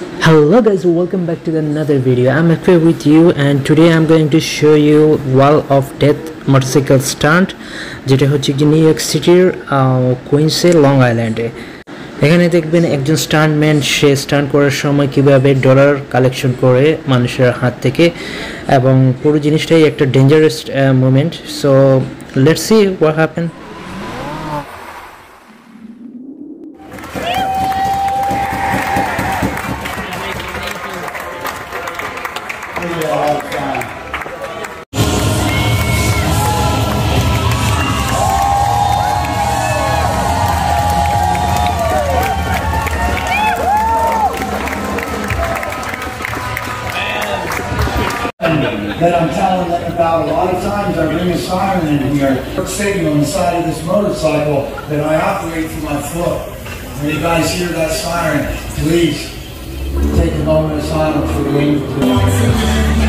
hello guys, welcome back to another video. I'm Akwe with you and today i'm going to show you wall of death motorcycle stunt, যেটা হচ্ছে কি new York সিটির কুইন্সে long আইল্যান্ডে এখানে দেখবেন একজন stuntman সে stunt করার সময় কীভাবে ডলার কালেকশন করে মানুষের হাত থেকে এবং পুরো জিনিসটাই একটা dangerous movement so let's see what happen that I'm telling them about. A lot of times I bring a siren in here, signal on the side of this motorcycle that I operate through my foot. When you guys hear that siren, please take a moment of silence for the.